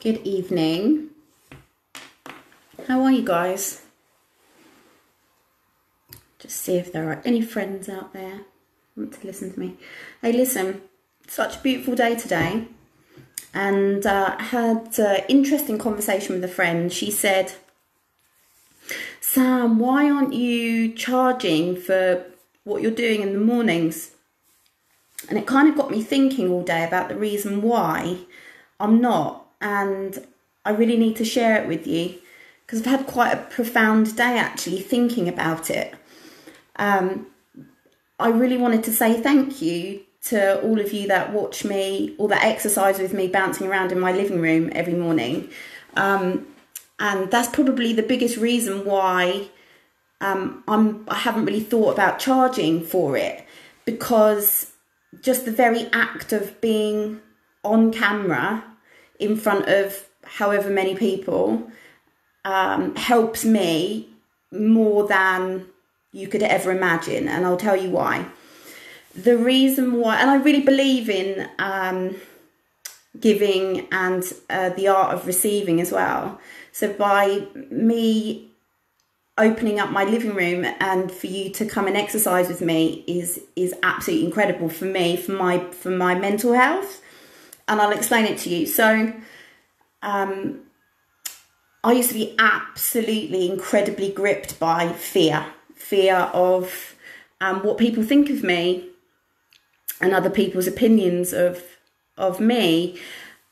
Good evening. How are you guys? Just see if there are any friends out there want to listen to me. Hey, listen, such a beautiful day today, and uh, had an interesting conversation with a friend. She said, "Sam, why aren't you charging for what you're doing in the mornings?" And it kind of got me thinking all day about the reason why I'm not and I really need to share it with you because I've had quite a profound day actually thinking about it. Um, I really wanted to say thank you to all of you that watch me or that exercise with me bouncing around in my living room every morning. Um, and that's probably the biggest reason why um, I'm, I haven't really thought about charging for it because just the very act of being on camera in front of however many people um, helps me more than you could ever imagine. And I'll tell you why. The reason why, and I really believe in um, giving and uh, the art of receiving as well. So by me opening up my living room and for you to come and exercise with me is is absolutely incredible for me for my for my mental health and I'll explain it to you. So, um, I used to be absolutely incredibly gripped by fear fear of um, what people think of me and other people's opinions of of me.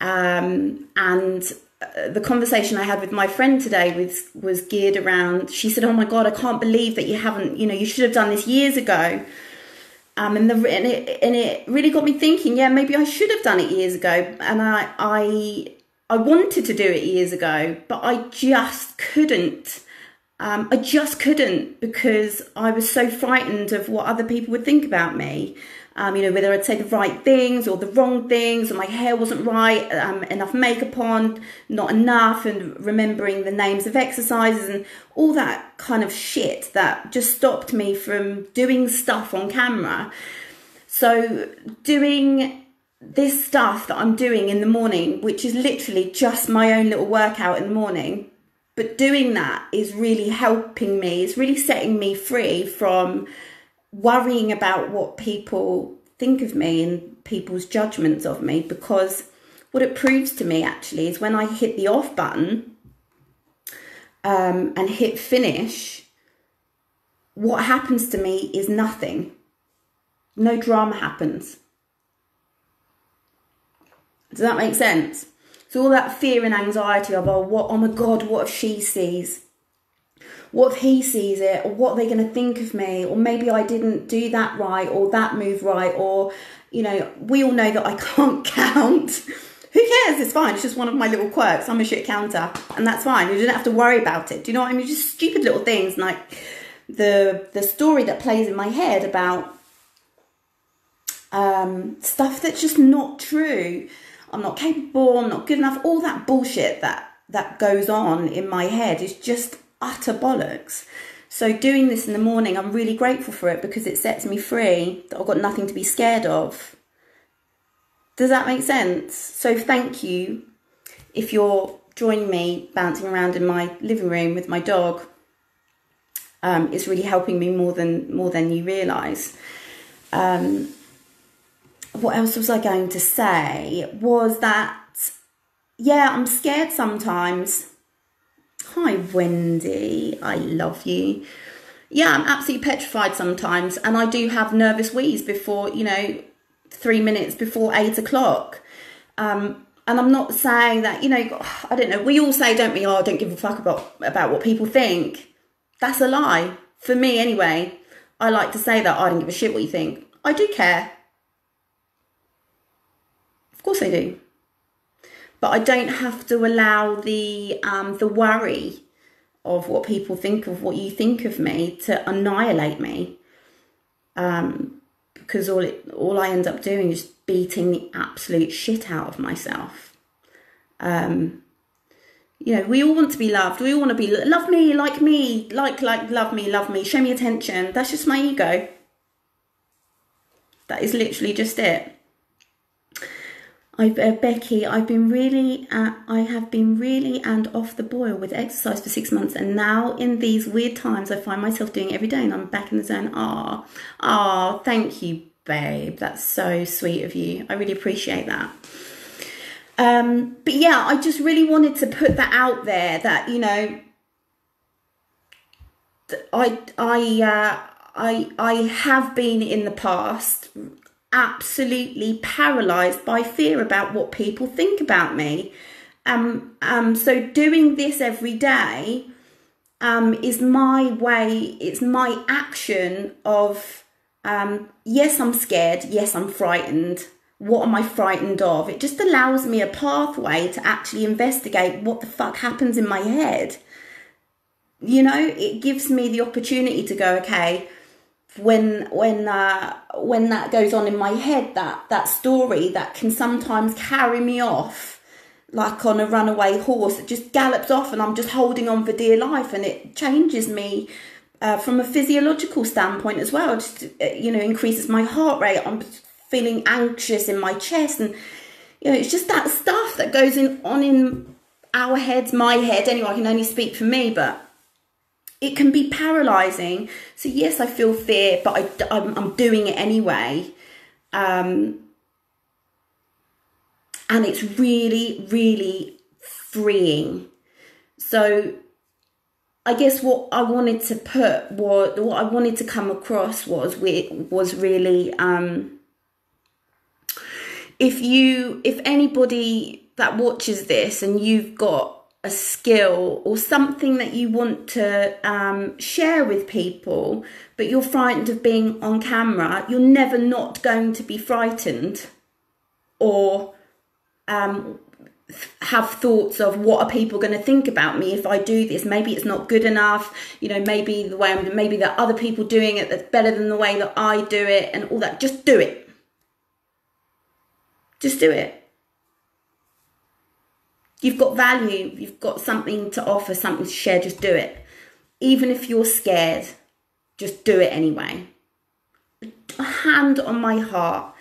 Um, and uh, the conversation I had with my friend today was was geared around. She said, "Oh my God, I can't believe that you haven't. You know, you should have done this years ago." Um, and, the, and, it, and it really got me thinking, yeah, maybe I should have done it years ago. And I, I, I wanted to do it years ago, but I just couldn't. Um, I just couldn't because I was so frightened of what other people would think about me um, you know, whether I'd say the right things or the wrong things, or my hair wasn't right, um, enough makeup on, not enough, and remembering the names of exercises and all that kind of shit that just stopped me from doing stuff on camera. So, doing this stuff that I'm doing in the morning, which is literally just my own little workout in the morning, but doing that is really helping me, it's really setting me free from worrying about what people think of me and people's judgments of me because what it proves to me actually is when I hit the off button um, and hit finish, what happens to me is nothing. No drama happens. Does that make sense? So all that fear and anxiety of oh what oh my god what if she sees what if he sees it or what they're going to think of me or maybe i didn't do that right or that move right or you know we all know that i can't count. Who cares? It's fine. It's just one of my little quirks. I'm a shit counter and that's fine. You don't have to worry about it. Do you know what i mean? Just stupid little things like the the story that plays in my head about um, stuff that's just not true. I'm not capable i'm not good enough all that bullshit that that goes on in my head is just utter bollocks. So doing this in the morning, I'm really grateful for it because it sets me free, that I've got nothing to be scared of. Does that make sense? So thank you if you're joining me bouncing around in my living room with my dog. Um, it's really helping me more than more than you realise. Um, what else was I going to say? Was that yeah, I'm scared sometimes Hi, Wendy. I love you. Yeah, I'm absolutely petrified sometimes, and I do have nervous wheeze before, you know, three minutes before eight o'clock. Um, and I'm not saying that, you know, I don't know. We all say, don't we? Oh, don't give a fuck about about what people think. That's a lie for me, anyway. I like to say that I don't give a shit what you think. I do care. Of course, I do but I don't have to allow the um, the worry of what people think of what you think of me to annihilate me. Um, because all it all I end up doing is beating the absolute shit out of myself. Um, you know, we all want to be loved. We all want to be love me, like me, like like love me, love me, show me attention. That's just my ego. That is literally just it. I've, uh, Becky, I've been really, uh, I have been really and off the boil with exercise for six months, and now in these weird times, I find myself doing every day, and I'm back in the zone. Ah, ah, thank you, babe. That's so sweet of you. I really appreciate that. Um, but yeah, I just really wanted to put that out there that you know, I, I, uh, I, I have been in the past absolutely paralyzed by fear about what people think about me. Um, um, so doing this every day um, is my way, it's my action of, um, yes, I'm scared, yes, I'm frightened. What am I frightened of? It just allows me a pathway to actually investigate what the fuck happens in my head. You know, it gives me the opportunity to go, okay, when when uh, when that goes on in my head that that story that can sometimes carry me off like on a runaway horse it just gallops off and i'm just holding on for dear life and it changes me uh, from a physiological standpoint as well. Just you know increases my heart rate. I'm feeling anxious in my chest and you know it's just that stuff that goes in on in our heads my head. Anyway i can only speak for me but it can be paralyzing. So yes, I feel fear, but I, I'm, I'm doing it anyway. Um, and it's really, really freeing. So I guess what I wanted to put, what what I wanted to come across was we was really um, if you if anybody that watches this and you've got a skill or something that you want to um, share with people, but you're frightened of being on camera, you're never not going to be frightened or um, have thoughts of what are people going to think about me if I do this? Maybe it's not good enough. You know, maybe the way I'm, maybe are other people doing it that's better than the way that I do it, and all that. Just do it. Just do it You've got value, you've got something to offer, something to share, just do it. Even if you're scared, just do it anyway. A hand on my heart,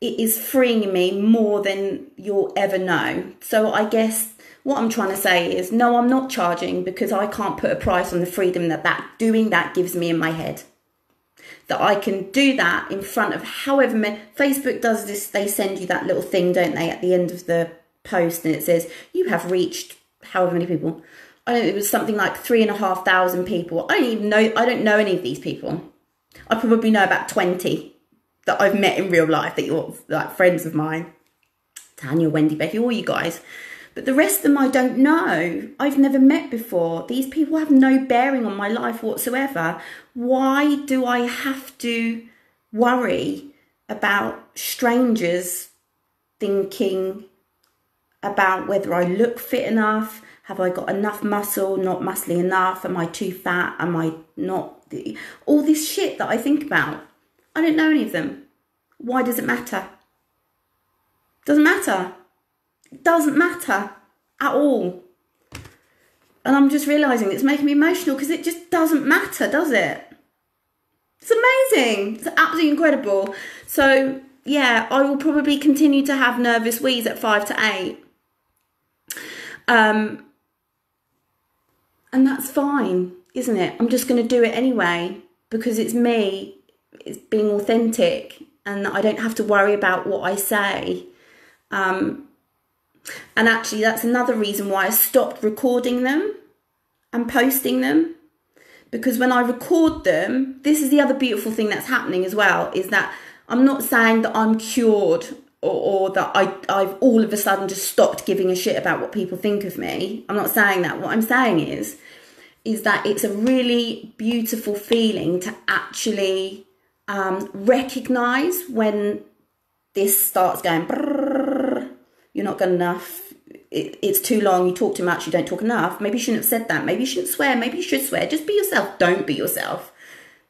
it is freeing me more than you'll ever know. So I guess what I'm trying to say is no, I'm not charging because I can't put a price on the freedom that, that doing that gives me in my head. That I can do that in front of however many. Facebook does this, they send you that little thing, don't they, at the end of the post and it says you have reached however many people. I don't it was something like three and a half thousand people. I don't even know I don't know any of these people. I probably know about 20 that I've met in real life that you're like friends of mine. Tanya, Wendy, Becky, all you guys. But the rest of them I don't know. I've never met before. These people have no bearing on my life whatsoever. Why do I have to worry about strangers thinking about whether I look fit enough, have I got enough muscle, not muscly enough, am I too fat, am I not, all this shit that I think about. I don't know any of them. Why does it matter? Doesn't matter. Doesn't matter at all. And I'm just realizing it's making me emotional because it just doesn't matter, does it? It's amazing. It's absolutely incredible. So, yeah, I will probably continue to have nervous wheeze at five to eight. Um, and that's fine, isn't it? I'm just going to do it anyway because it's me, it's being authentic, and I don't have to worry about what I say. Um, and actually, that's another reason why I stopped recording them and posting them. Because when I record them, this is the other beautiful thing that's happening as well is that I'm not saying that I'm cured or, or, that I, I've all of a sudden just stopped giving a shit about what people think of me. I'm not saying that. What I'm saying is, is that it's a really beautiful feeling to actually um, recognize when this starts going, you're not good enough, it, it's too long, you talk too much, you don't talk enough. Maybe you shouldn't have said that. Maybe you shouldn't swear. Maybe you should swear. Just be yourself. Don't be yourself.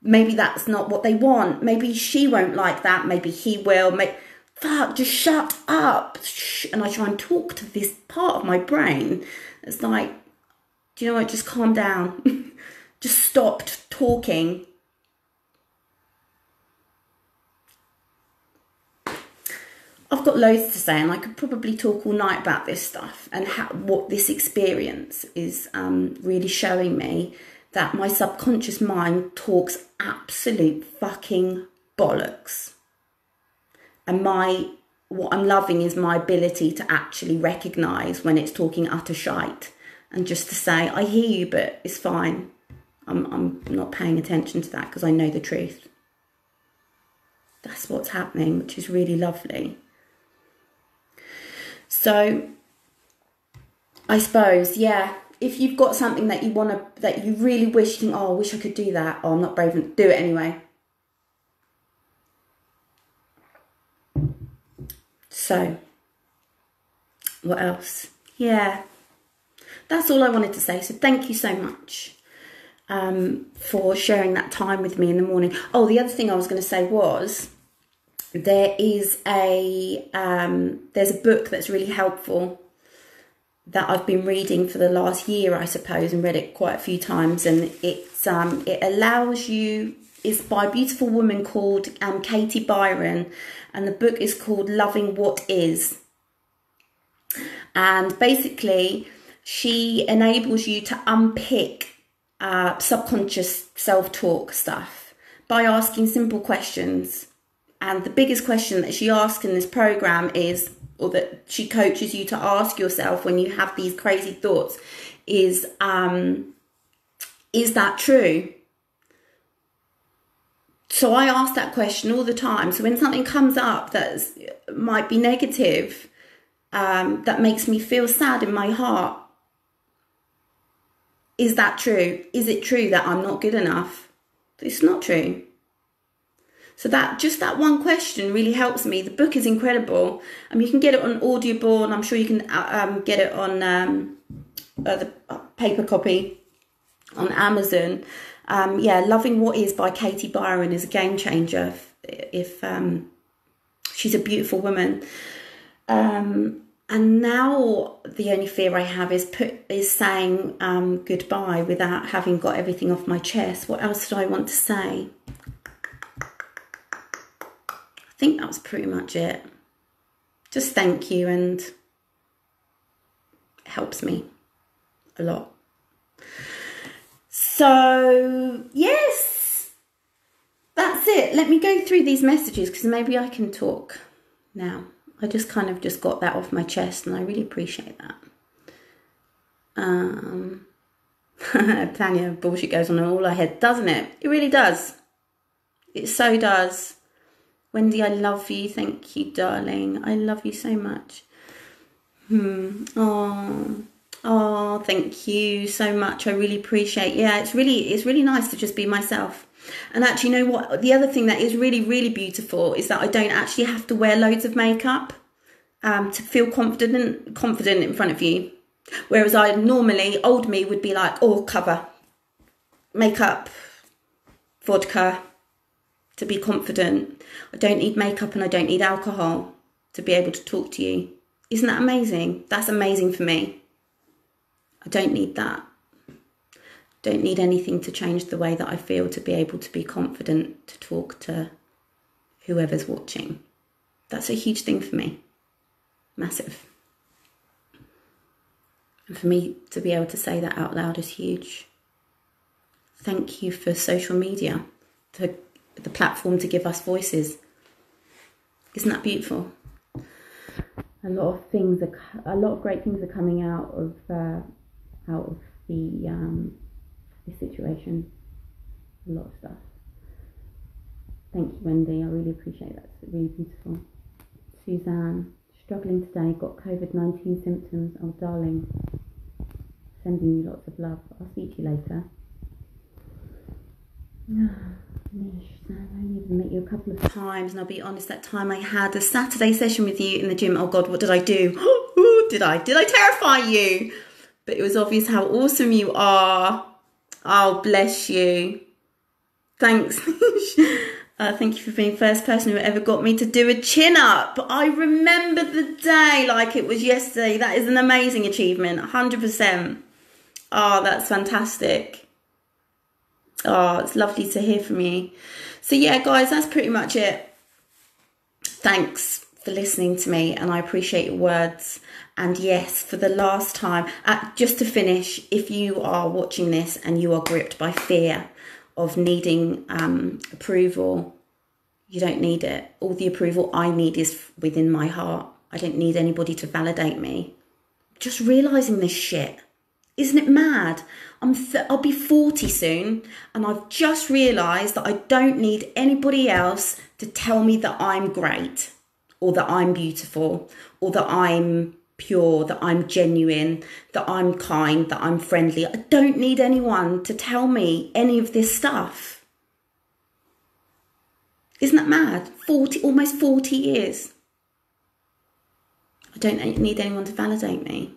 Maybe that's not what they want. Maybe she won't like that. Maybe he will. Maybe, fuck, just shut up. And I try and talk to this part of my brain. It's like, do you know what? Just calm down. just stopped talking. I've got loads to say, and I could probably talk all night about this stuff and how, what this experience is um, really showing me that my subconscious mind talks absolute fucking bollocks. And my what I'm loving is my ability to actually recognize when it's talking utter shite and just to say, I hear you, but it's fine. I'm, I'm not paying attention to that because I know the truth. That's what's happening, which is really lovely. So, I suppose, yeah, if you've got something that you want to, that you really wish, you think, oh, I wish I could do that, oh, I'm not brave enough, do it anyway. So, what else? Yeah, that's all I wanted to say. So, thank you so much um, for sharing that time with me in the morning. Oh, the other thing I was going to say was there is a um, there's a book that's really helpful that I've been reading for the last year, I suppose, and read it quite a few times, and it's um, it allows you. It's by a beautiful woman called um, Katie Byron, and the book is called Loving What Is. And basically, she enables you to unpick uh, subconscious self talk stuff by asking simple questions. And the biggest question that she asks in this program is, or that she coaches you to ask yourself when you have these crazy thoughts, is, um, is that true? So I ask that question all the time. So when something comes up that might be negative, um, that makes me feel sad in my heart, is that true? Is it true that I'm not good enough? It's not true. So that just that one question really helps me. The book is incredible. Um, you can get it on Audible, and I'm sure you can uh, um, get it on um, uh, the uh, paper copy on Amazon. Um, yeah, Loving What Is by Katie Byron is a game changer. If, if um, she's a beautiful woman. Um, and now the only fear I have is put is saying um, goodbye without having got everything off my chest. What else did I want to say? I think that's pretty much it. Just thank you and it helps me a lot. So yes, that's it. Let me go through these messages because maybe I can talk now. I just kind of just got that off my chest and I really appreciate that. Um, Tanya, bullshit goes on in all our head, doesn't it? It really does. It so does. Wendy, I love you. Thank you, darling. I love you so much. Hmm. Oh. Oh, thank you so much. I really appreciate. Yeah, it's really it's really nice to just be myself. And actually, you know what? The other thing that is really, really beautiful is that I don't actually have to wear loads of makeup um, to feel confident, confident in front of you. Whereas I normally, old me would be like, oh, cover, makeup, vodka, to be confident. I don't need makeup and I don't need alcohol to be able to talk to you. Isn't that amazing? That's amazing for me. I don't need that don't need anything to change the way that I feel to be able to be confident to talk to whoever's watching. That's a huge thing for me. Massive. And for me to be able to say that out loud is huge. Thank you for social media, to the platform to give us voices. Isn't that beautiful? A lot of things are, a lot of great things are coming out of uh, out of the um, this situation. A lot of stuff. Thank you, Wendy. I really appreciate that. It's really beautiful. Suzanne, struggling today, got COVID 19 symptoms. Oh, darling, sending you lots of love. I'll to you later. Nish, I only even met you a couple of times, and I'll be honest, that time I had a Saturday session with you in the gym. Oh God, what did I do? did I? Did I terrify you? But it was obvious how awesome you are. Oh, bless you. Thanks. uh, thank you for being the first person who ever got me to do a chin up. I remember the day like it was yesterday. That is an amazing achievement. 100%. Oh, that's fantastic. Oh, it's lovely to hear from you. So, yeah, guys, that's pretty much it. Thanks for listening to me and I appreciate your words. And yes, for the last time, uh, just to finish, if you are watching this and you are gripped by fear of needing um, approval, you don't need it. All the approval I need is within my heart. I don't need anybody to validate me. Just realizing this shit. Isn't it mad? I'm th- I'll be 40 soon and I've just realized that I don't need anybody else to tell me that I'm great or that I'm beautiful or that I'm pure, that I'm genuine, that I'm kind, that I'm friendly. I don't need anyone to tell me any of this stuff. Isn't that mad? 40 almost 40 years. I don't need anyone to validate me.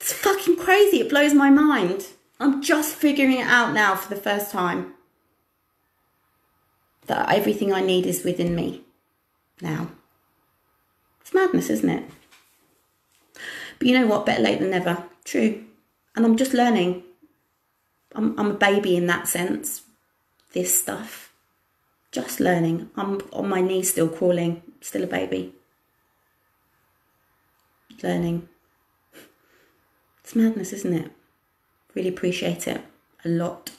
It's fucking crazy. It blows my mind. I'm just figuring it out now for the first time. That everything I need is within me now. It's madness, isn't it? But you know what? Better late than never. True. And I'm just learning. I'm, I'm a baby in that sense. This stuff. Just learning. I'm on my knees still crawling. Still a baby. Learning. It's madness, isn't it? Really appreciate it a lot.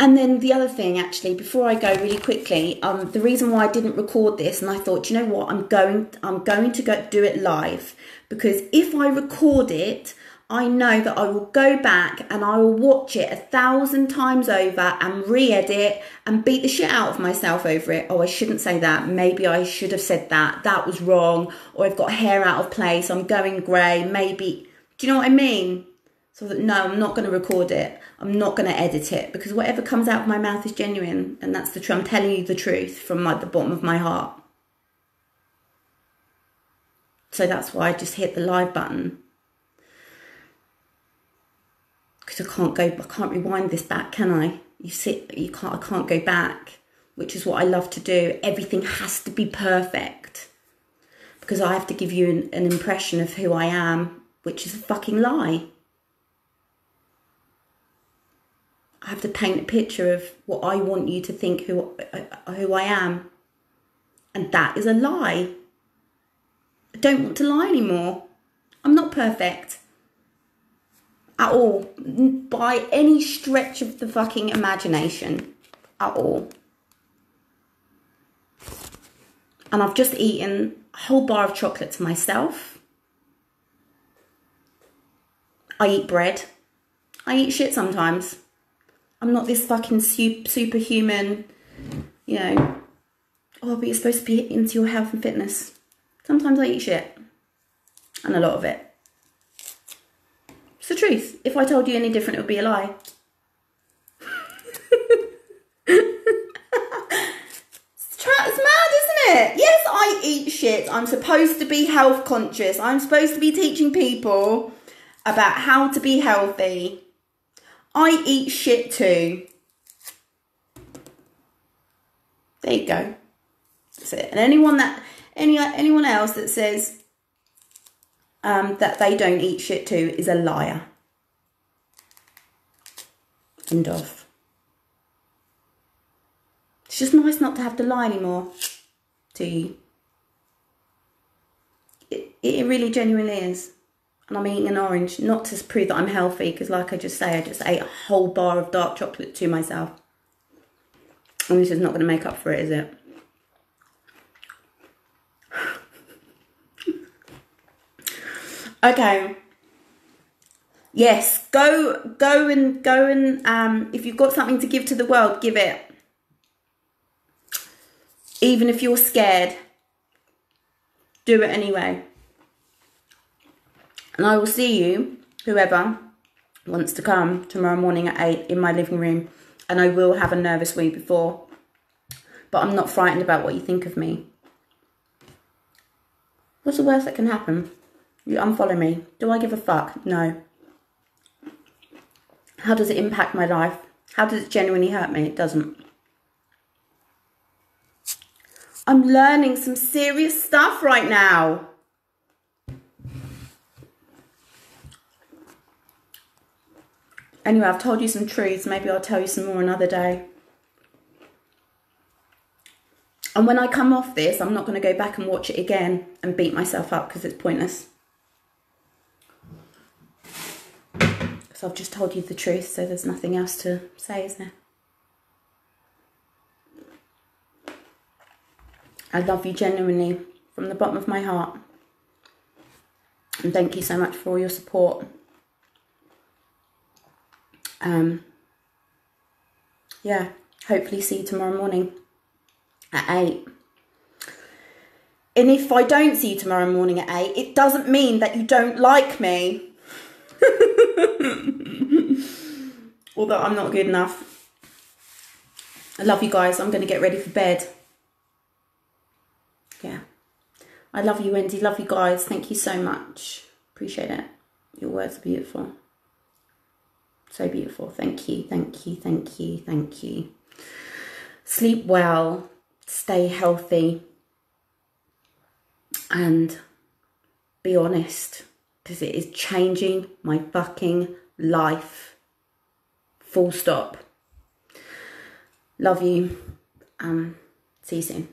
And then the other thing, actually, before I go really quickly, um, the reason why I didn't record this, and I thought, you know what, I'm going, I'm going to go do it live because if I record it, I know that I will go back and I will watch it a thousand times over and re edit and beat the shit out of myself over it. Oh, I shouldn't say that. Maybe I should have said that. That was wrong. Or I've got hair out of place. I'm going grey. Maybe. Do you know what I mean? So that no, I'm not going to record it. I'm not going to edit it because whatever comes out of my mouth is genuine. And that's the truth. I'm telling you the truth from my, the bottom of my heart. So that's why I just hit the live button because I can't go, I can't rewind this back, can I? You sit, you can't, I can't go back, which is what I love to do. Everything has to be perfect because I have to give you an, an impression of who I am, which is a fucking lie. I have to paint a picture of what I want you to think who uh, who I am, and that is a lie. I don't want to lie anymore. I'm not perfect at all by any stretch of the fucking imagination at all. And I've just eaten a whole bar of chocolate to myself. I eat bread. I eat shit sometimes. I'm not this fucking super, superhuman, you know. Oh, but you're supposed to be into your health and fitness. Sometimes I eat shit. And a lot of it. It's the truth. If I told you any different, it would be a lie. it's mad, isn't it? Yes, I eat shit. I'm supposed to be health conscious. I'm supposed to be teaching people about how to be healthy. I eat shit too. There you go. That's it. And anyone that any anyone else that says um, that they don't eat shit too is a liar. End of. It's just nice not to have to lie anymore to you. It, it really genuinely is. And I'm eating an orange, not to prove that I'm healthy, because like I just say, I just ate a whole bar of dark chocolate to myself. And this is not going to make up for it, is it? Okay. Yes, go go and go and um if you've got something to give to the world, give it. Even if you're scared, do it anyway. And I will see you, whoever wants to come tomorrow morning at 8 in my living room. And I will have a nervous week before. But I'm not frightened about what you think of me. What's the worst that can happen? You unfollow me. Do I give a fuck? No. How does it impact my life? How does it genuinely hurt me? It doesn't. I'm learning some serious stuff right now. Anyway, I've told you some truths. Maybe I'll tell you some more another day. And when I come off this, I'm not going to go back and watch it again and beat myself up because it's pointless. Because I've just told you the truth, so there's nothing else to say, is there? I love you genuinely from the bottom of my heart. And thank you so much for all your support. Um, yeah, hopefully see you tomorrow morning at 8. And if I don't see you tomorrow morning at 8, it doesn't mean that you don't like me. Although I'm not good enough. I love you guys. I'm going to get ready for bed. Yeah. I love you, Wendy. Love you guys. Thank you so much. Appreciate it. Your words are beautiful. So beautiful. Thank you. Thank you. Thank you. Thank you. Sleep well stay healthy and be honest because it is changing my fucking life. Full stop. Love you. Um, see you soon.